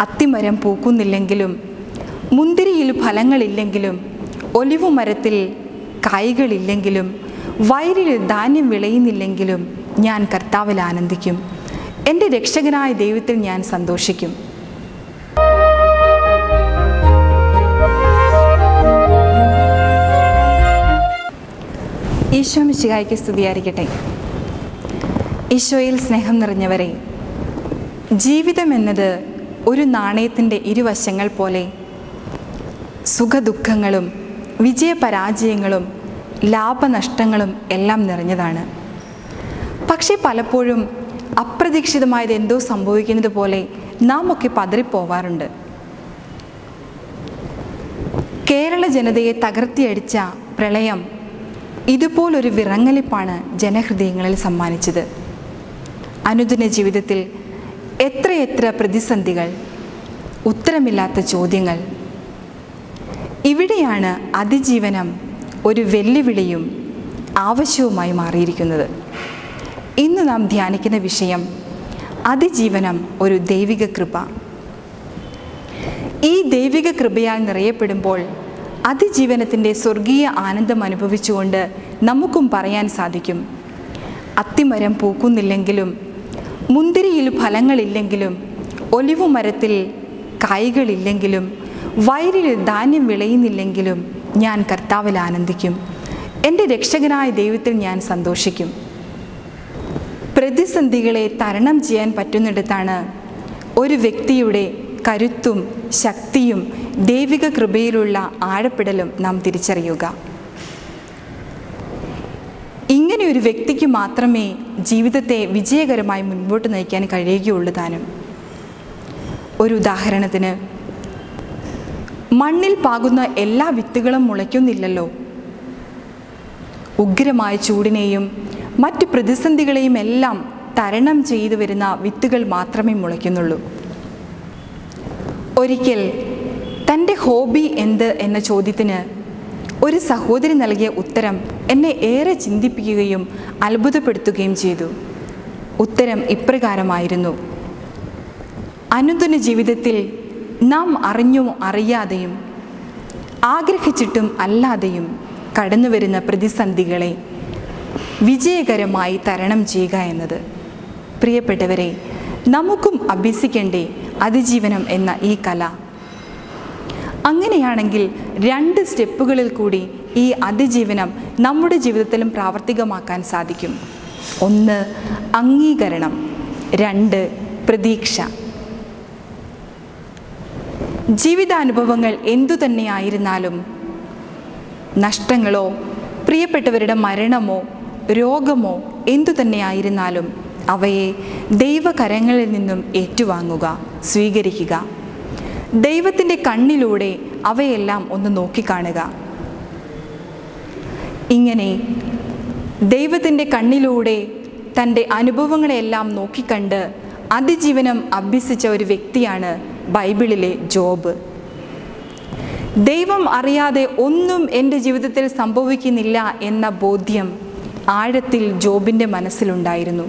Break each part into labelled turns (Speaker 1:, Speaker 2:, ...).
Speaker 1: അത്തിമരം പൂക്കുന്നില്ലെങ്കിലും മുന്തിരിയിൽ ഫലങ്ങളില്ലെങ്കിലും olive മരത്തിൽ കായ്കളില്ലെങ്കിലും വയലിൽ ധാന്യം വിളയുന്നില്ലെങ്കിലും ഞാൻ കർത്താവിൽ ആനന്ദിക്കും. എന്റെ രക്ഷകനായ ദൈവത്തിൽ ഞാൻ സന്തോഷിക്കും. ഈശോ മിശിഹായ്ക്ക് സ്തുതിയായിരിക്കട്ടെ. ഈശോയിൽ സ്നേഹം നിറഞ്ഞവരെ ജീവിതം എന്നത് ഒരു നാണയത്തിന്റെ ഇരുവശങ്ങൾ പോലെ. സുഖദുഃഖങ്ങളും വിജയപരാജയങ്ങളും ലാഭനഷ്ടങ്ങളും എല്ലാം നിറഞ്ഞതാണ്. പക്ഷേ പലപ്പോഴും അപ്രതീക്ഷിതമായത് എന്തോ സംഭവിക്കുന്നത് പോലെ നാം ഒക്കെ പതറിപ്പോവാറുണ്ട്. കേരള ജനതയെ തകർത്തിയടിച്ച പ്രളയം ഇതുപോലൊരു വിറങ്ങലിപ്പാണ് ജനഹൃദയങ്ങളിൽ സമ്മാനിച്ചത്. അനുദിന ജീവിതത്തിൽ എത്രയെത്ര പ്രതിസന്ധികൾ? ഉത്തരമില്ലാത്ത ചോദ്യങ്ങൾ. ഇവിടെയാണ് അതിജീവനം ഒരു വെല്ലുവിളിയും ആവശ്യവുമായി മാറിയിരിക്കുന്നത്. ഇന്ന് നാം ധ്യാനിക്കുന്ന വിഷയം അതിജീവനം ഒരു ദൈവിക കൃപ. ഈ ദൈവിക കൃപയാൽ നിറയപ്പെടുമ്പോൾ അതിജീവനത്തിന്റെ സ്വർഗീയ ആനന്ദം അനുഭവിച്ചുകൊണ്ട് നമുക്കും പറയാൻ സാധിക്കും. അത്തിമരം പൂക്കുന്നില്ലെങ്കിലും മുന്തിരിയിൽ ഫലങ്ങളില്ലെങ്കിലും ഒലിവു മരത്തിൽ കായ്കളില്ലെങ്കിലും വയലിൽ ധാന്യം വിളയുന്നില്ലെങ്കിലും ഞാൻ കർത്താവിൽ ആനന്ദിക്കും. എന്റെ രക്ഷകനായ ദൈവത്തിൽ ഞാൻ സന്തോഷിക്കും. പ്രതിസന്ധികളെ തരണം ചെയ്യാൻ പറ്റുന്നിടത്താണ് ഒരു വ്യക്തിയുടെ കരുത്തും ശക്തിയും ദൈവിക കൃപയിലുള്ള ആഴപ്പെടലും നാം തിരിച്ചറിയുക. ഇങ്ങനെ ഒരു വ്യക്തിക്ക് മാത്രമേ ജീവിതത്തെ വിജയകരമായി മുൻപോട്ട് നയിക്കാൻ കഴിയുകയുള്ളൂ താനും. ഒരു ഉദാഹരണത്തിന് മണ്ണിൽ പാകുന്ന എല്ലാ വിത്തുകളും മുളയ്ക്കുന്നില്ലല്ലോ. ഉഗ്രമായ ചൂടിനെയും മറ്റ് പ്രതിസന്ധികളെയും എല്ലാം തരണം ചെയ്തു വരുന്ന വിത്തുകൾ മാത്രമേ മുളയ്ക്കുന്നുള്ളൂ. ഒരിക്കൽ തന്റെ ഹോബി എന്ത് എന്ന ചോദ്യത്തിന് ഒരു സഹോദരി നൽകിയ ഉത്തരം എന്നെ ഏറെ ചിന്തിപ്പിക്കുകയും അത്ഭുതപ്പെടുത്തുകയും ചെയ്തു. ഉത്തരം ഇപ്രകാരമായിരുന്നു. അനുദിന ജീവിതത്തിൽ നാം അറിഞ്ഞും അറിയാതെയും ആഗ്രഹിച്ചിട്ടും അല്ലാതെയും കടന്നുവരുന്ന പ്രതിസന്ധികളെ വിജയകരമായി തരണം ചെയ്യുക എന്നത്. പ്രിയപ്പെട്ടവരെ നമുക്കും അഭ്യസിക്കേണ്ടേ അതിജീവനം എന്ന ഈ കല. അങ്ങനെയാണെങ്കിൽ രണ്ട് സ്റ്റെപ്പുകളിൽ കൂടി ഈ അതിജീവനം നമ്മുടെ ജീവിതത്തിലും പ്രാവർത്തികമാക്കാൻ സാധിക്കും. ഒന്ന് അംഗീകരണം. രണ്ട് പ്രതീക്ഷ. ജീവിതാനുഭവങ്ങൾ എന്തു തന്നെയായിരുന്നാലും നഷ്ടങ്ങളോ പ്രിയപ്പെട്ടവരുടെ മരണമോ രോഗമോ എന്തു തന്നെയായിരുന്നാലും അവയെ ദൈവകരങ്ങളിൽ നിന്നും ഏറ്റുവാങ്ങുക സ്വീകരിക്കുക. ദൈവത്തിന്റെ കണ്ണിലൂടെ അവയെല്ലാം ഒന്ന് നോക്കിക്കാണുക. ഇങ്ങനെ ദൈവത്തിന്റെ കണ്ണിലൂടെ തന്റെ അനുഭവങ്ങളെല്ലാം നോക്കിക്കണ്ട് അതിജീവനം അഭ്യസിച്ച ഒരു വ്യക്തിയാണ് ബൈബിളിലെ ജോബ്. ദൈവം അറിയാതെ ഒന്നും എന്റെ ജീവിതത്തിൽ സംഭവിക്കുന്നില്ല എന്ന ബോധ്യം ആഴത്തിൽ ജോബിന്റെ മനസ്സിലുണ്ടായിരുന്നു.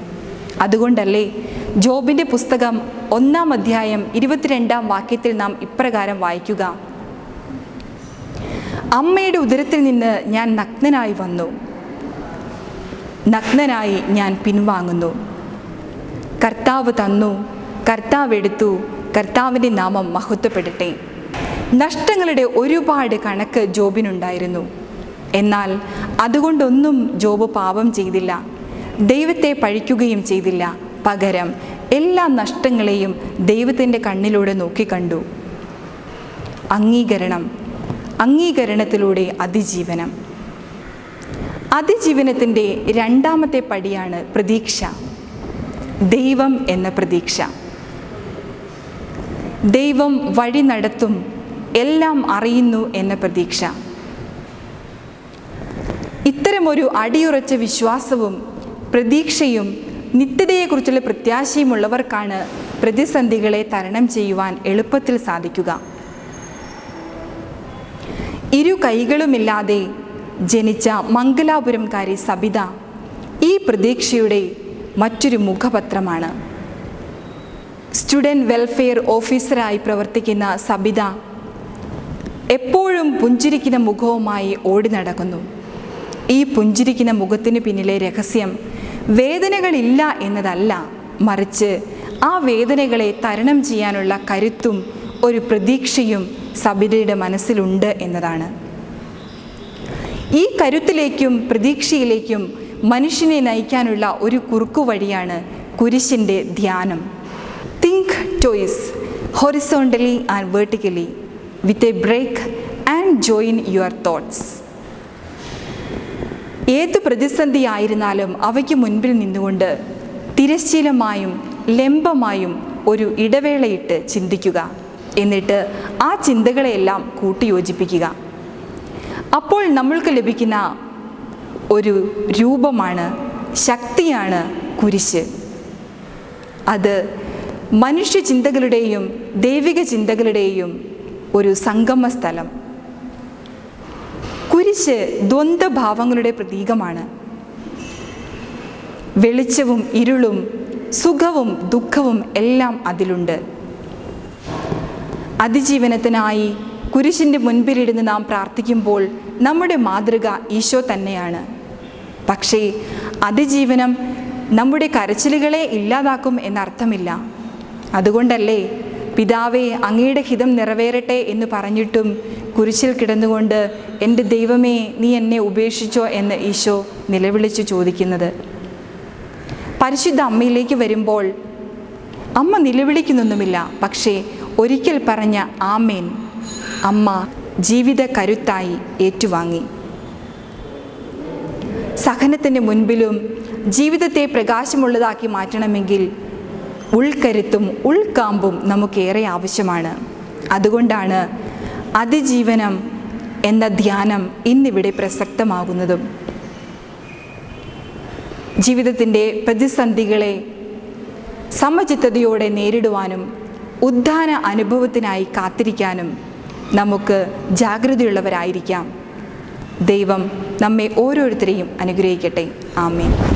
Speaker 1: അതുകൊണ്ടല്ലേ ജോബിന്റെ പുസ്തകം ഒന്നാം അധ്യായം ഇരുപത്തിരണ്ടാം വാക്യത്തിൽ നാം ഇപ്രകാരം വായിക്കുക. അമ്മയുടെ ഉദരത്തിൽ നിന്ന് ഞാൻ നഗ്നനായി വന്നു. നഗ്നനായി ഞാൻ പിൻവാങ്ങുന്നു. കർത്താവ് തന്നു കർത്താവ് എടുത്തു കർത്താവിന്റെ നാമം മഹത്വപ്പെടട്ടെ. നഷ്ടങ്ങളുടെ ഒരുപാട് കണക്ക് ജോബിനുണ്ടായിരുന്നു. എന്നാൽ അതുകൊണ്ടൊന്നും ജോബ് പാപം ചെയ്തില്ല. ദൈവത്തെ പഴിക്കുകയും ചെയ്തില്ല. പകരം എല്ലാ നഷ്ടങ്ങളെയും ദൈവത്തിന്റെ കണ്ണിലൂടെ നോക്കിക്കണ്ടു. അംഗീകരണം. അംഗീകരണത്തിലൂടെ അതിജീവനം. അതിജീവനത്തിന്റെ രണ്ടാമത്തെ പടിയാണ് പ്രതീക്ഷ. ദൈവം എന്ന പ്രതീക്ഷ. ദൈവം വഴി നടത്തും എല്ലാം അറിയുന്നു എന്ന പ്രതീക്ഷ. ഇത്തരമൊരു അടിയുറച്ച വിശ്വാസവും പ്രതീക്ഷയും നിത്യതയെക്കുറിച്ചുള്ള പ്രത്യാശയുമുള്ളവർക്കാണ് പ്രതിസന്ധികളെ തരണം ചെയ്യുവാൻ എളുപ്പത്തിൽ സാധിക്കുക. ഇരു കൈകളുമില്ലാതെ ജനിച്ച മംഗലാപുരംകാരി സബിത ഈ പ്രതീക്ഷയുടെ മറ്റൊരു മുഖപത്രമാണ്. സ്റ്റുഡന്റ് വെൽഫെയർ ഓഫീസറായി പ്രവർത്തിക്കുന്ന സബിത എപ്പോഴും പുഞ്ചിരിക്കുന്ന മുഖവുമായി ഓടി നടക്കുന്നു. ഈ പുഞ്ചിരിക്കുന്ന മുഖത്തിന് പിന്നിലെ രഹസ്യം വേദനകളില്ല എന്നതല്ല. മറിച്ച് ആ വേദനകളെ തരണം ചെയ്യാനുള്ള കരുത്തും ഒരു പ്രതീക്ഷയും സബിതയുടെ മനസ്സിലുണ്ട് എന്നതാണ്. ഈ കരുത്തിലേക്കും പ്രതീക്ഷയിലേക്കും മനുഷ്യനെ നയിക്കാനുള്ള ഒരു കുറുക്കു വഴിയാണ് കുരിശിന്റെ ധ്യാനം. Think toys horizontally and vertically with a break and join your thoughts ഏത് പ്രതിസന്ധി ആയിരുന്നാലും അവയ്ക്ക് മുൻപിൽ നിന്നുകൊണ്ട് തിരശ്ശീലമായും ലംബമായും ഒരു ഇടവേളയിട്ട് ചിന്തിക്കുക. എന്നിട്ട് ആ ചിന്തകളെയെല്ലാം കൂട്ടിയോജിപ്പിക്കുക. അപ്പോൾ നമ്മൾക്ക് ലഭിക്കുന്ന ഒരു രൂപമാണ് ശക്തിയാണ് കുരിശ്. അത് മനുഷ്യ ചിന്തകളുടെയും ദൈവിക ചിന്തകളുടെയും ഒരു സംഗമ സ്ഥലം കുരിശ് ദ്വന്ദ്ഭാവങ്ങളുടെ പ്രതീകമാണ്. വെളിച്ചവും ഇരുളും സുഖവും ദുഃഖവും എല്ലാം അതിലുണ്ട്. അതിജീവനത്തിനായി കുരിശിന്റെ മുൻപിലിരുന്ന് നാം പ്രാർത്ഥിക്കുമ്പോൾ നമ്മുടെ മാതൃക ഈശോ തന്നെയാണ്. പക്ഷേ അതിജീവനം നമ്മുടെ കരച്ചിലുകളെ ഇല്ലാതാക്കും എന്നർത്ഥമില്ല. അതുകൊണ്ടല്ലേ പിതാവേ അങ്ങയുടെ ഹിതം നിറവേറട്ടെ എന്ന് പറഞ്ഞിട്ടും കുരിശിൽ കിടന്നുകൊണ്ട് എന്റെ ദൈവമേ നീ എന്നെ ഉപേക്ഷിച്ചോ എന്ന് ഈശോ നിലവിളിച്ച് ചോദിക്കുന്നത്. പരിശുദ്ധ അമ്മയിലേക്ക് വരുമ്പോൾ അമ്മ നിലവിളിക്കുന്നൊന്നുമില്ല. പക്ഷേ ഒരിക്കൽ പറഞ്ഞ ആമേൻ അമ്മ ജീവിത കരുത്തായി ഏറ്റുവാങ്ങി. സഹനത്തിന് മുൻപിലും ജീവിതത്തെ പ്രകാശമുള്ളതാക്കി മാറ്റണമെങ്കിൽ ഉൾക്കരുത്തും ഉൾക്കാമ്പും നമുക്കേറെ ആവശ്യമാണ്. അതുകൊണ്ടാണ് അതിജീവനം എന്ന ധ്യാനം ഇന്നിവിടെ പ്രസക്തമാകുന്നതും. ജീവിതത്തിന്റെ പ്രതിസന്ധികളെ സമചിത്തതയോടെ നേരിടുവാനും ഉദ്ധാന അനുഭവത്തിനായി കാത്തിരിക്കാനും നമുക്ക് ജാഗ്രതയുള്ളവരായിരിക്കാം. ദൈവം നമ്മെ ഓരോരുത്തരെയും അനുഗ്രഹിക്കട്ടെ. ആമേൻ.